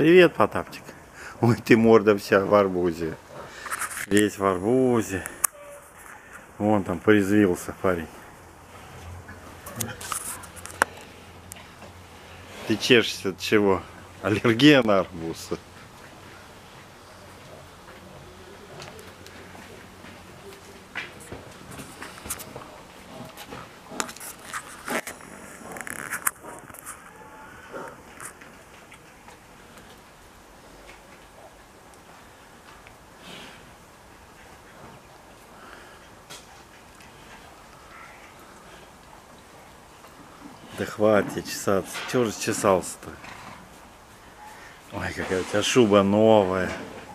Привет, Потапчик. Ой, ты морда вся в арбузе. Весь в арбузе. Вон там порезвился парень. Ты чешешься от чего? Аллергия на арбуз. Да хватит чесаться. Чего же чесался-то? Ой, какая у тебя шуба новая.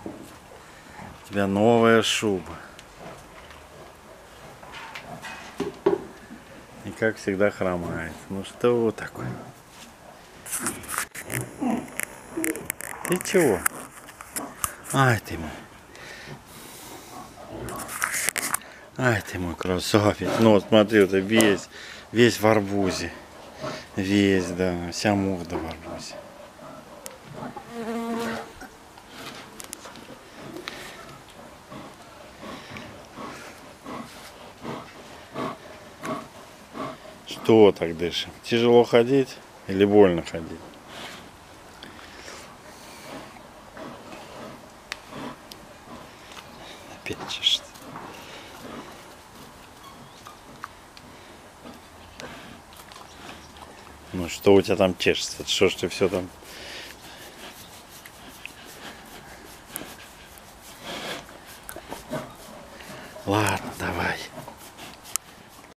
У тебя новая шуба. И как всегда хромает. Ну что такое? Ты чего? Ай ты мой. Ай ты мой красавец. Ну смотри, это весь, весь в арбузе. Весь, да, вся морда в арбузе. Что так дышим? Тяжело ходить или больно ходить? Опять чешется. Ну что у тебя там чешется? Что ж ты все там? Ладно.